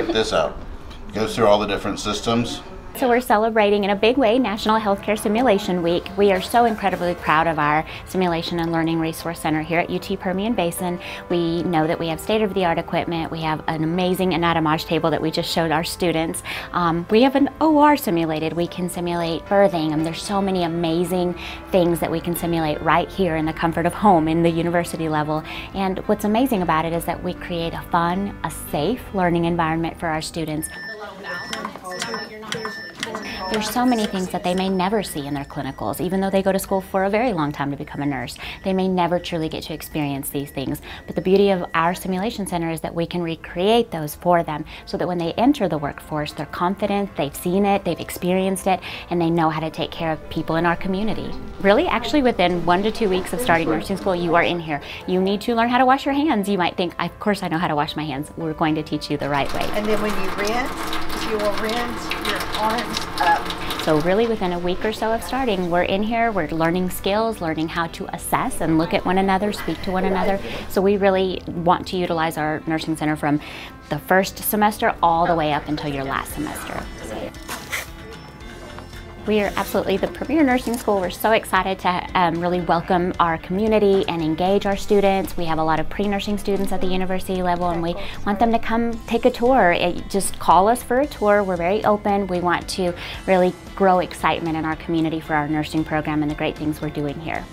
check this out. Goes through all the different systems. So we're celebrating in a big way National Healthcare Simulation Week. We are so incredibly proud of our Simulation and Learning Resource Center here at UT Permian Basin. We know that we have state-of-the-art equipment. We have an amazing anatomage table that we just showed our students. Um, we have an OR simulated. We can simulate birthing. and there's so many amazing things that we can simulate right here in the comfort of home in the university level. And what's amazing about it is that we create a fun, a safe learning environment for our students. There's so many things that they may never see in their clinicals, even though they go to school for a very long time to become a nurse. They may never truly get to experience these things. But the beauty of our simulation center is that we can recreate those for them so that when they enter the workforce, they're confident, they've seen it, they've experienced it, and they know how to take care of people in our community. Really, actually within one to two weeks of starting nursing school, you are in here. You need to learn how to wash your hands. You might think, of course I know how to wash my hands. We're going to teach you the right way. And then when you rinse, you will rinse your arms up. So really within a week or so of starting, we're in here, we're learning skills, learning how to assess and look at one another, speak to one another. So we really want to utilize our nursing center from the first semester all the way up until your last semester. We are absolutely the premier nursing school. We're so excited to um, really welcome our community and engage our students. We have a lot of pre-nursing students at the university level and we want them to come take a tour. It, just call us for a tour. We're very open. We want to really grow excitement in our community for our nursing program and the great things we're doing here.